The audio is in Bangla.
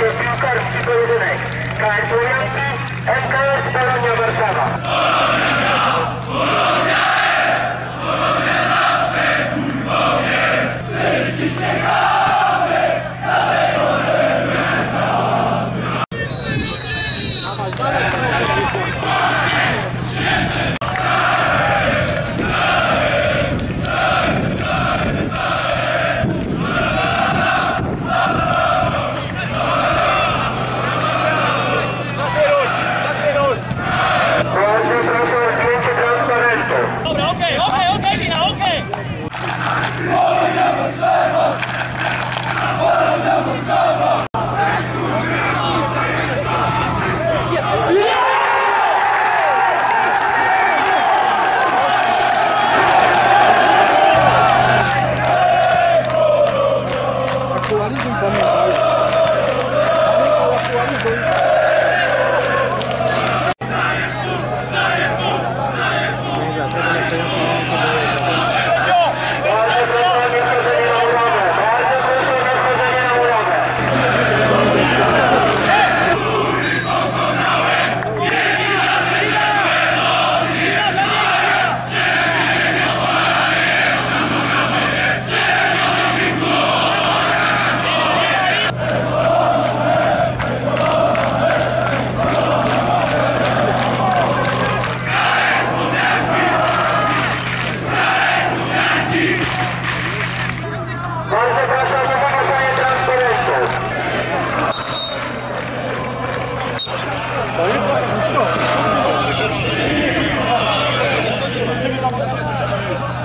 berjuang bersih Karena yang engkau sepenuhnya bersama